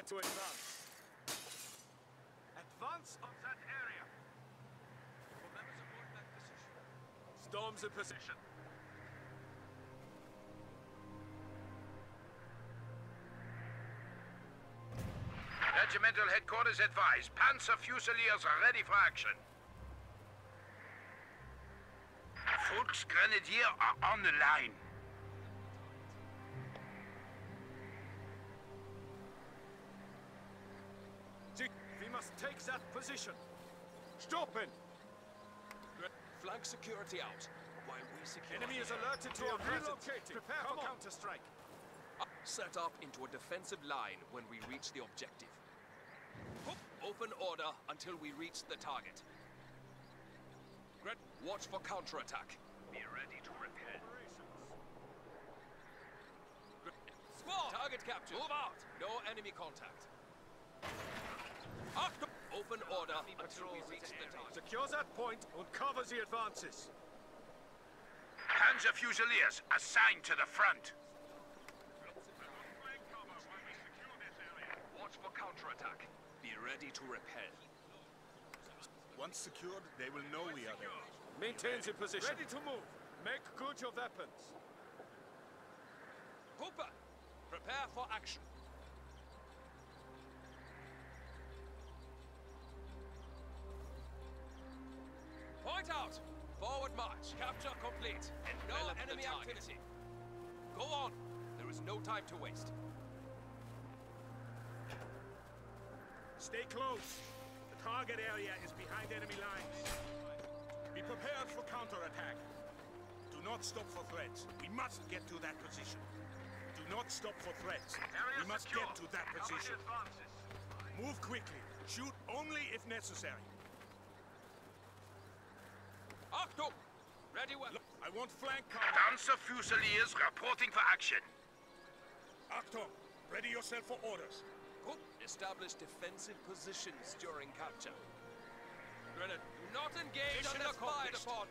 Prepare to advance. Advance on that area. Storms in position. Regimental headquarters advise. Panzer Fusiliers are ready for action. Volksgrenadier are on the line. Take that position. Stoppen! Flank security out, while we secure... Enemy is alerted to our presence. Prepare Come for on. counterstrike. Uh, set up into a defensive line when we reach the objective. Open order until we reach the target. Gret, watch for counterattack. Be ready to repel. Squad! Target captured. Move out! No enemy contact. Achtung! Open order until we reach the target. Secure that point and cover the advances. Panzer Fusiliers assigned to the front. Watch for counterattack. Be ready to repel. Once secured, they will know we are there. Maintain the position. Ready to move. Make good your weapons. Hooper, prepare for action. Point out! Forward march. Capture complete. And no enemy activity. Go on. There is no time to waste. Stay close. The target area is behind enemy lines. Be prepared for counterattack. Do not stop for threats. We must get to that position. Do not stop for threats. we must get to that position. Move quickly. Shoot only if necessary. Achtung! Ready well. I want flank cover. Panzer Fusiliers reporting for action. Achtung! Ready yourself for orders. Hook, establish defensive positions during capture. Grenade, do not engage Mission unless fired accomplished. upon.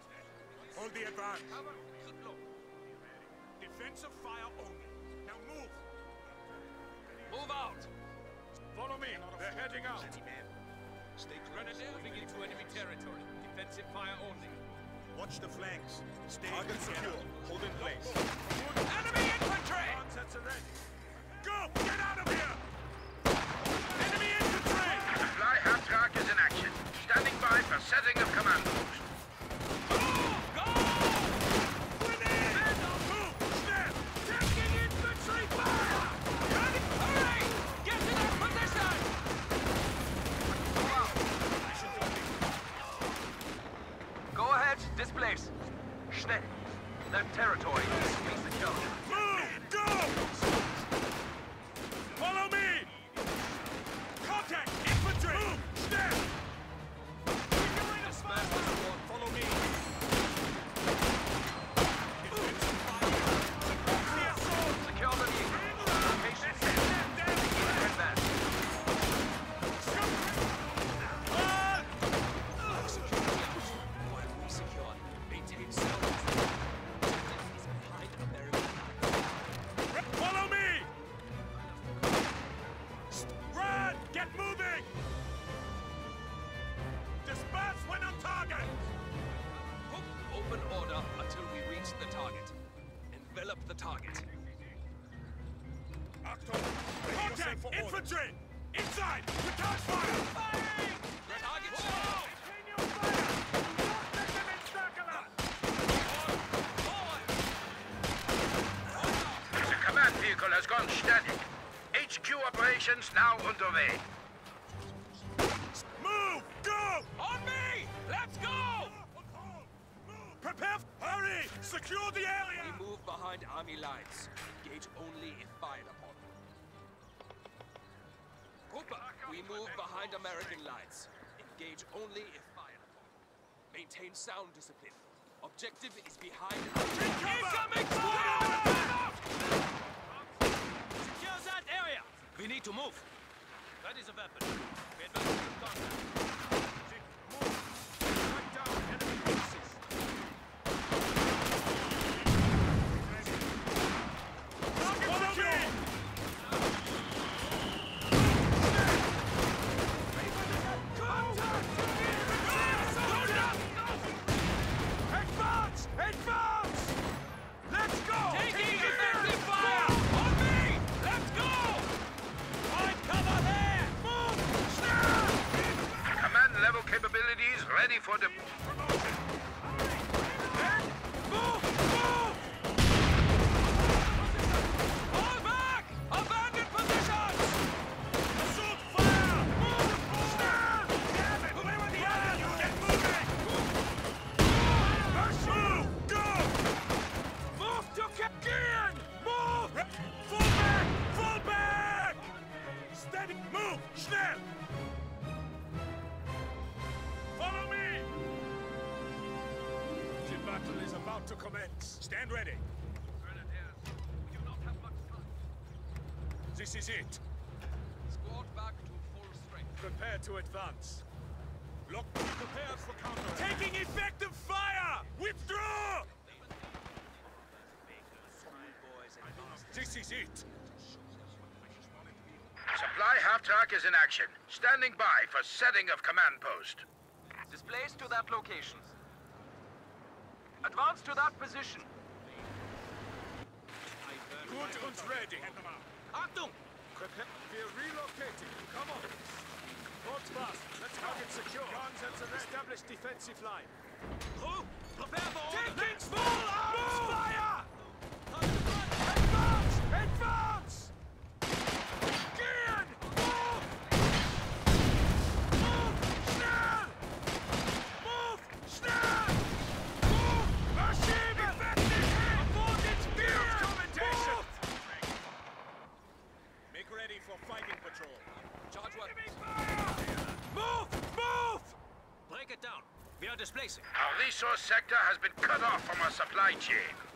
Hold the advance. Cover. Defensive fire only. Now move. Move out! Follow me. They're heading out. Stay close. Grenadier moving into enemy territory. Defensive fire only. Watch the flanks. Stay Target secure. Hold in place. Enemy infantry! Go! Get out of here! Enemy infantry! Fly half track is in action. Standing by for setting of command post. Go! Grenade! Move! Snap! Taking infantry fire! Hurry! Get to that position! Go ahead, displace. Schnell. That territory is to be. Vehicle static. HQ operations now underway. Move! Go! On me! Let's go! Move! Prepare! Hurry! Secure the area! We move behind army lines. Engage only if fired upon. Cooper, we move behind American lines. Engage only if fired upon. Maintain sound discipline. Objective is behind. Incoming squad! Secure that area. We need to move. That is a weapon. We advance to contact. This is it. Squad back to full strength. Prepare to advance. Lock be prepared for counter. Taking effective fire! Withdraw! This is it. Supply half-track is in action. Standing by for setting of command post. Displays to that location. Advance to that position. Good and ready. Achtung! Prepare. We're relocating. Come on. Hold fast. Let's target secure. Guns at the Establish defensive line. Crew, prepare for order. Taking small arms fire! Advance! Advance! Gehen! Move! Move! Schnell! Move! Schnell! Move! Verschieben! Avoidance! Field commentation! Make ready for fighting patrol. Charge weapons. Move! Move! Break it down. We are displacing. Our resource sector has been cut off from our supply chain.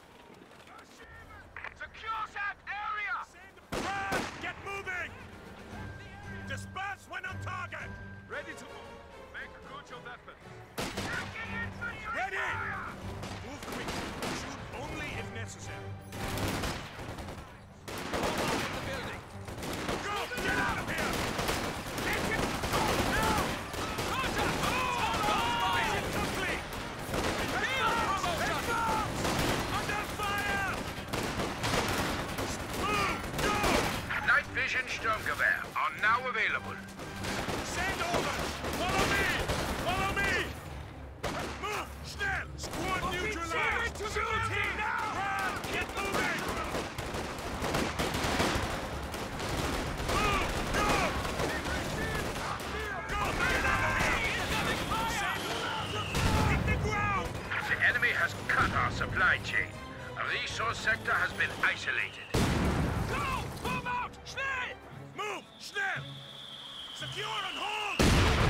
Secure and hold!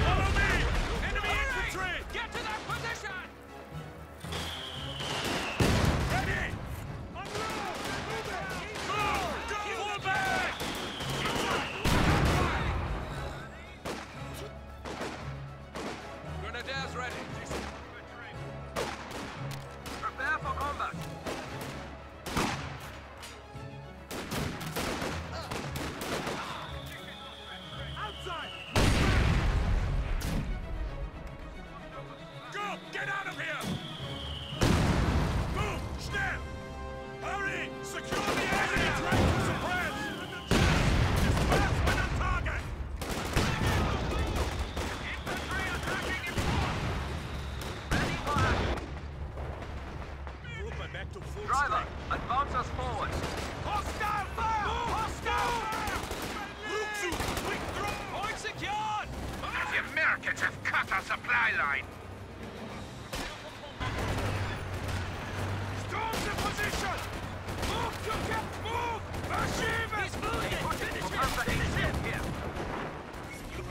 Follow me! Enemy infantry! Get to that cut our supply line. Storm the position! Move to get move! Verschieben! He's moving! Commander here.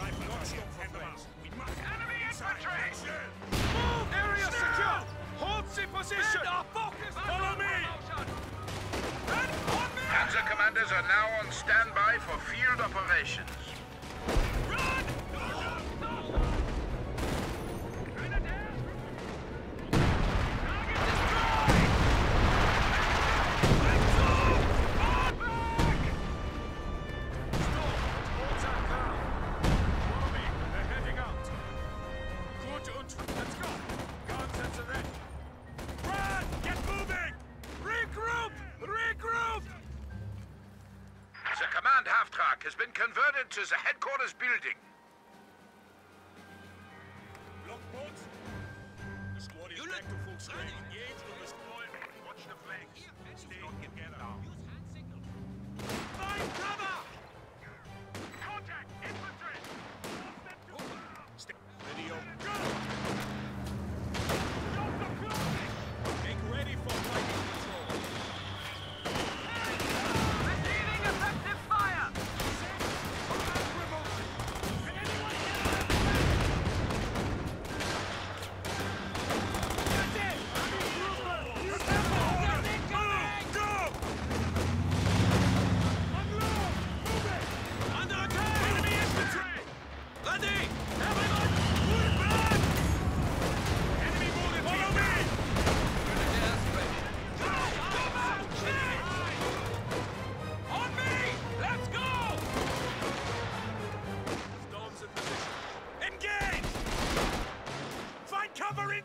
Rifle not stop for friends. We must... Enemy infantry! Move! Area secure! Hold the position! Follow me! Panzer commanders are now on standby for field operations. Back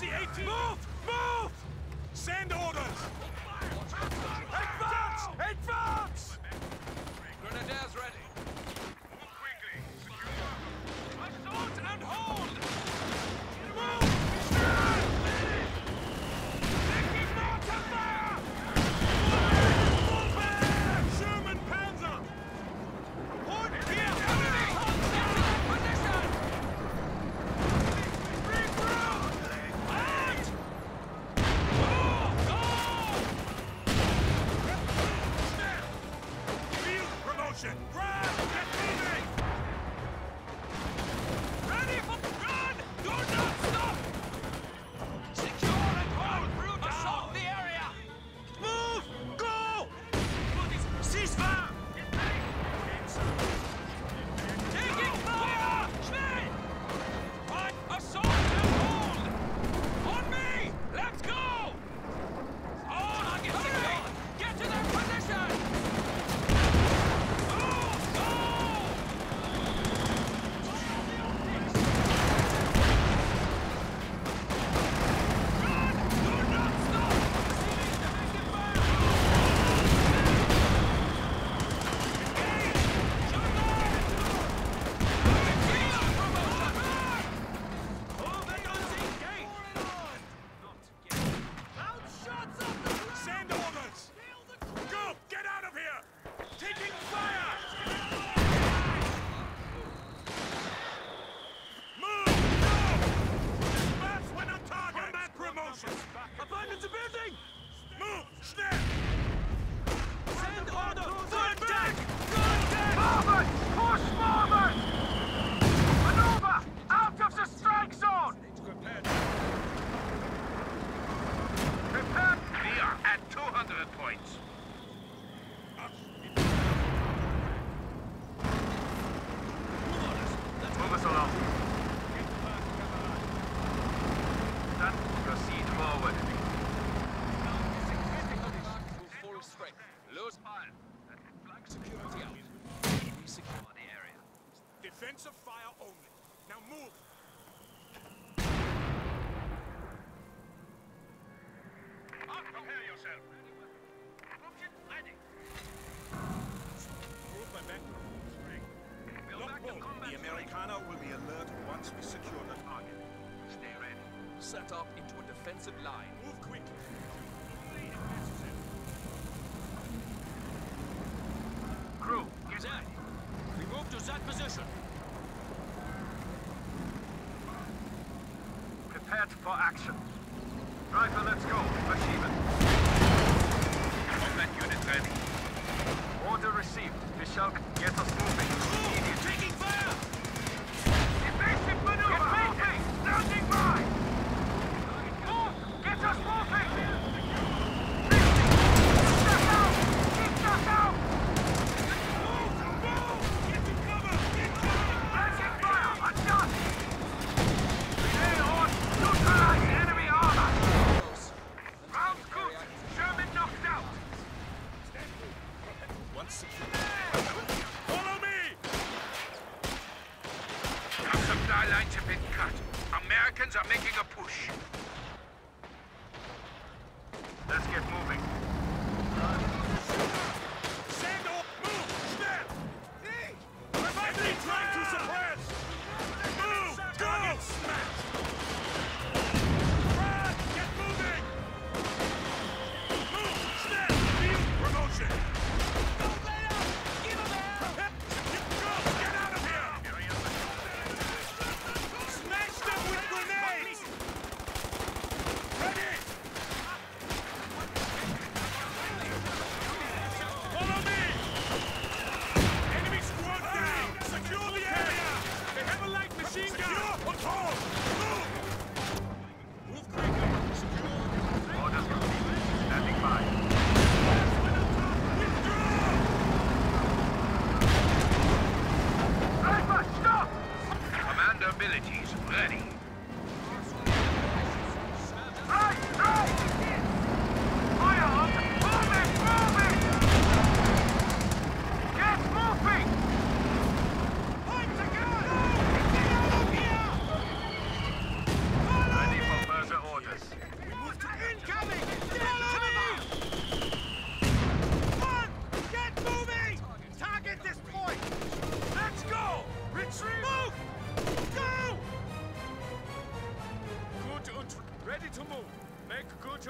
Move! Points of fire only. Now move! Up, prepare yourself! Option ready! Move my back. Lock the Americana will be alert once we secure the target. Stay ready. Set up into a defensive line. for action.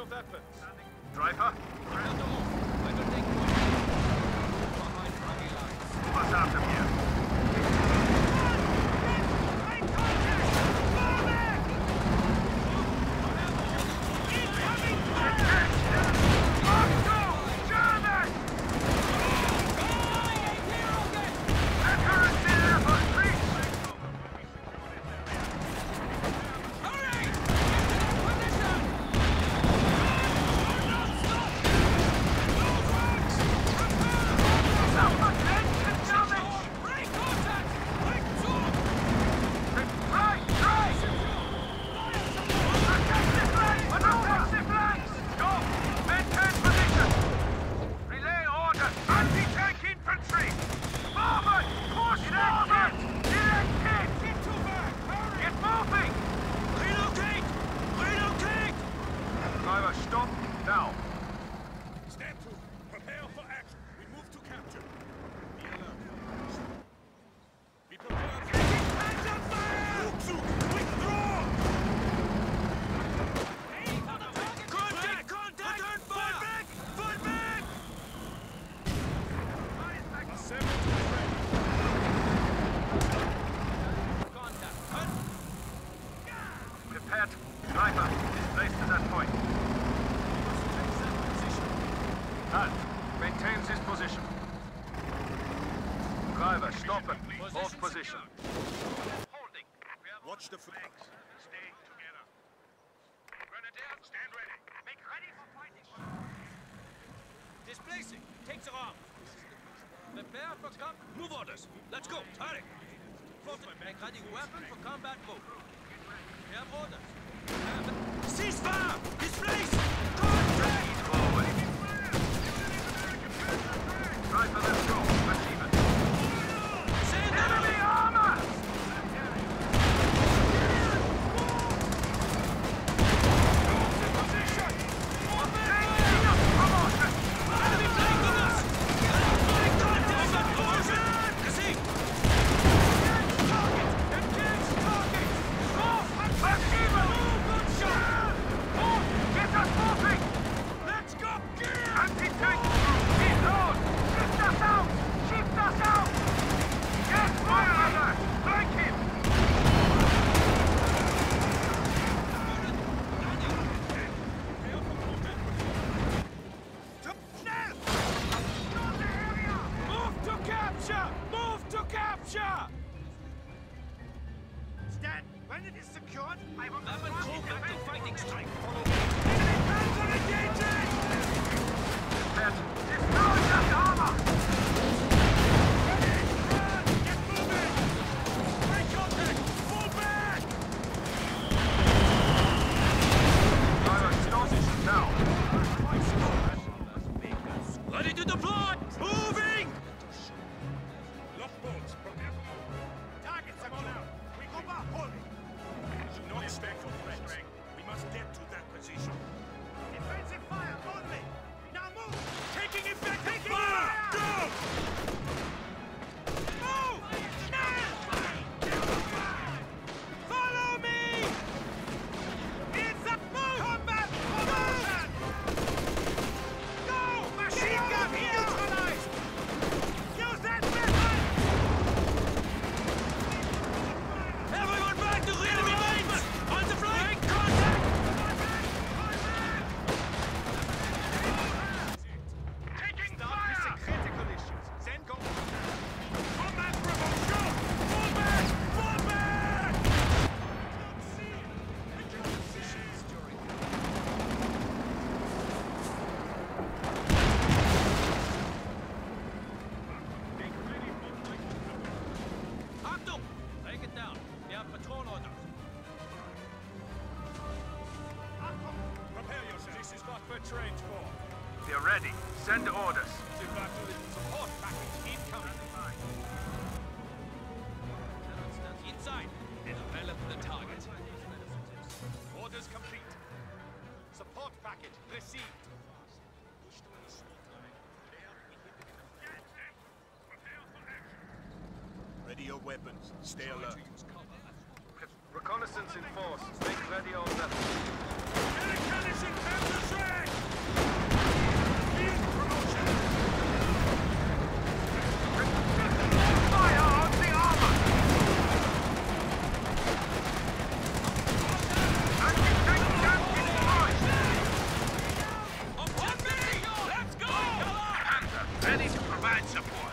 Driver? I don't know. I don't think we're behind buggy lines. What's after here? Ready weapon for combat move. We have orders. Ceasefire! His place! Send orders. Support package incoming. Inside. Envelop the target. Orders complete. Support package received. Ready your weapons. Stay alert. Reconnaissance in force. support.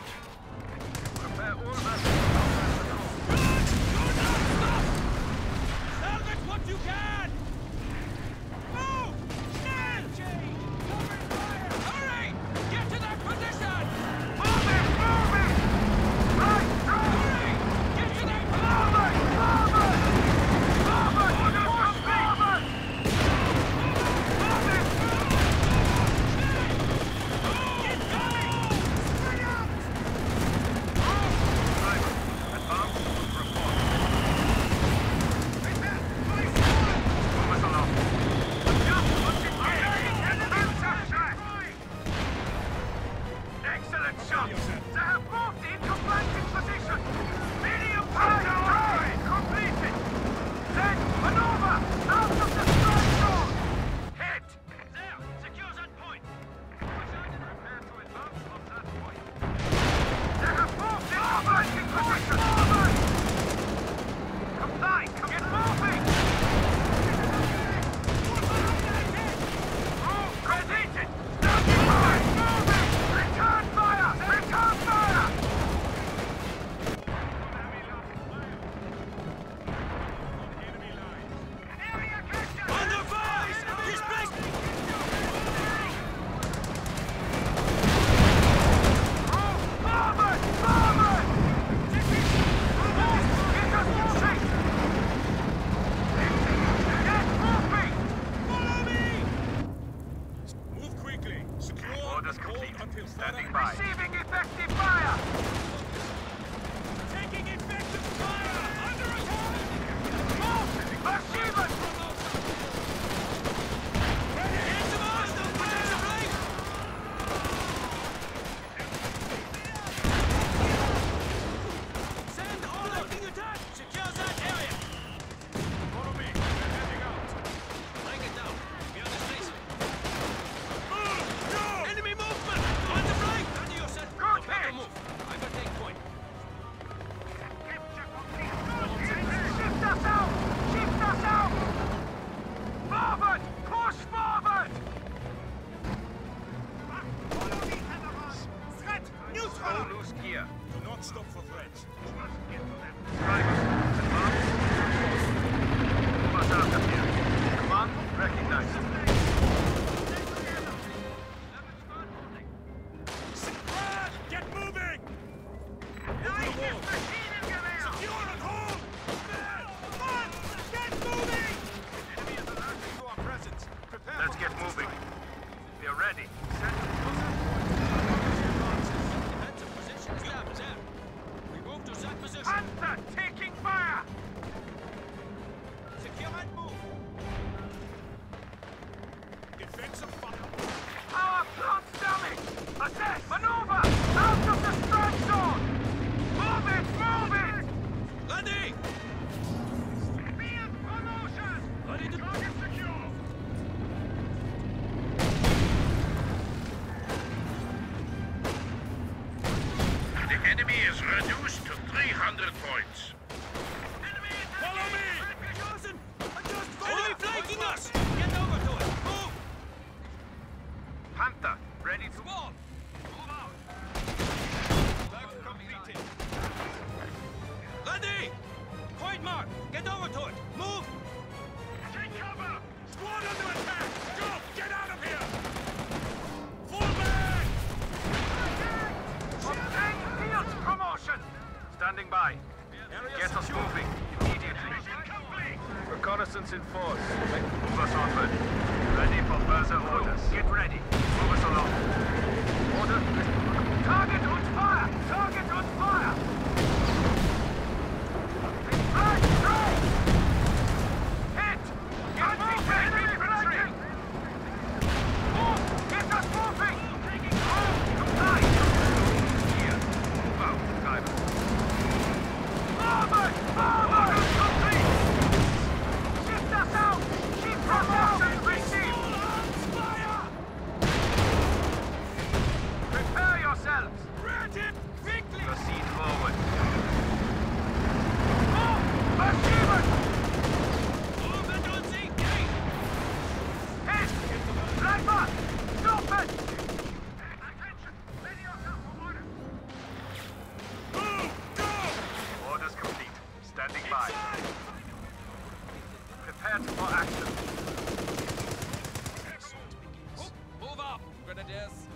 Move us onward. Get ready. Move us along. Target und fire! Target und fire! it is.